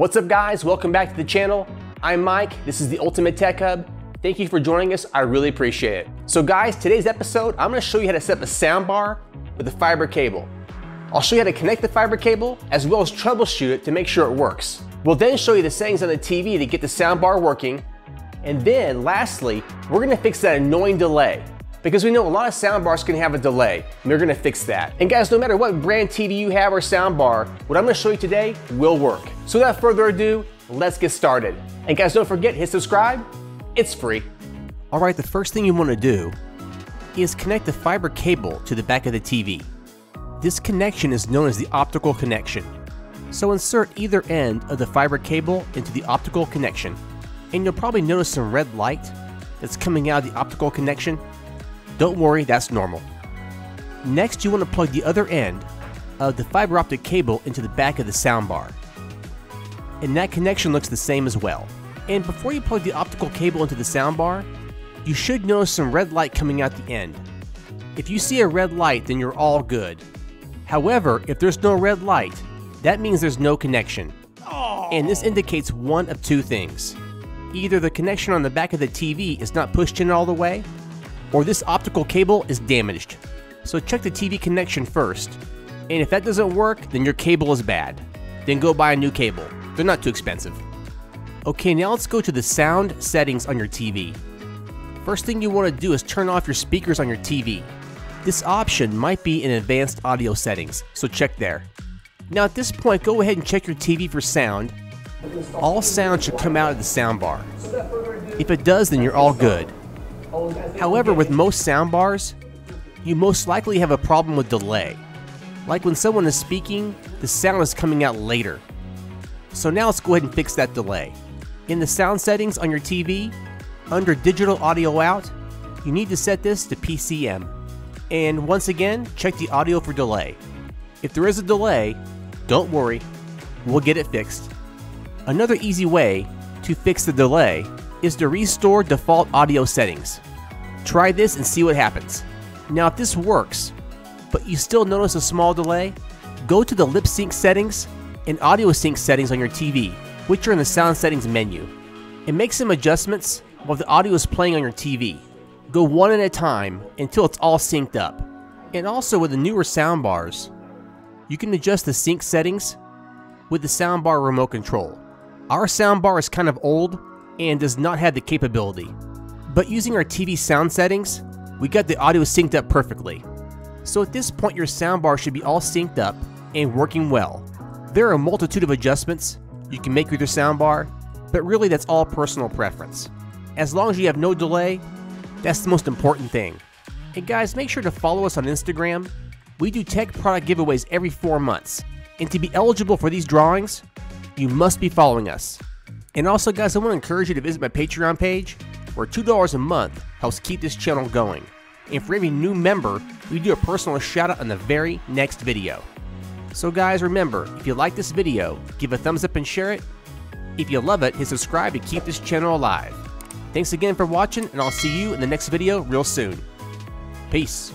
What's up guys, welcome back to the channel. I'm Mike, this is the Ultimate Tech Hub. Thank you for joining us, I really appreciate it. So guys, today's episode, I'm gonna show you how to set up a soundbar with a fiber cable. I'll show you how to connect the fiber cable, as well as troubleshoot it to make sure it works. We'll then show you the settings on the TV to get the soundbar working, and then lastly, we're gonna fix that annoying delay because we know a lot of soundbars can have a delay, and we're gonna fix that. And guys, no matter what brand TV you have or soundbar, what I'm gonna show you today will work. So without further ado, let's get started. And guys, don't forget, hit subscribe, it's free. All right, the first thing you wanna do is connect the fiber cable to the back of the TV. This connection is known as the optical connection. So insert either end of the fiber cable into the optical connection. And you'll probably notice some red light that's coming out of the optical connection don't worry, that's normal. Next, you want to plug the other end of the fiber optic cable into the back of the soundbar. And that connection looks the same as well. And before you plug the optical cable into the soundbar, you should notice some red light coming out the end. If you see a red light, then you're all good. However, if there's no red light, that means there's no connection. And this indicates one of two things. Either the connection on the back of the TV is not pushed in all the way, or this optical cable is damaged. So check the TV connection first. And if that doesn't work, then your cable is bad. Then go buy a new cable. They're not too expensive. Okay, now let's go to the sound settings on your TV. First thing you want to do is turn off your speakers on your TV. This option might be in advanced audio settings, so check there. Now at this point, go ahead and check your TV for sound. All sound should come out of the soundbar. If it does, then you're all good. However, with most soundbars, you most likely have a problem with delay. Like when someone is speaking, the sound is coming out later. So now let's go ahead and fix that delay. In the sound settings on your TV, under digital audio out, you need to set this to PCM. And once again, check the audio for delay. If there is a delay, don't worry, we'll get it fixed. Another easy way to fix the delay is to restore default audio settings. Try this and see what happens. Now if this works, but you still notice a small delay, go to the lip sync settings and audio sync settings on your TV, which are in the sound settings menu, and make some adjustments while the audio is playing on your TV. Go one at a time until it's all synced up. And also with the newer soundbars, you can adjust the sync settings with the soundbar remote control. Our soundbar is kind of old and does not have the capability. But using our TV sound settings, we got the audio synced up perfectly. So at this point your soundbar should be all synced up and working well. There are a multitude of adjustments you can make with your soundbar, but really that's all personal preference. As long as you have no delay, that's the most important thing. And guys, make sure to follow us on Instagram. We do tech product giveaways every four months. And to be eligible for these drawings, you must be following us. And also, guys, I want to encourage you to visit my Patreon page, where $2 a month helps keep this channel going. And for every new member, we do a personal shout out on the very next video. So, guys, remember if you like this video, give a thumbs up and share it. If you love it, hit subscribe to keep this channel alive. Thanks again for watching, and I'll see you in the next video real soon. Peace.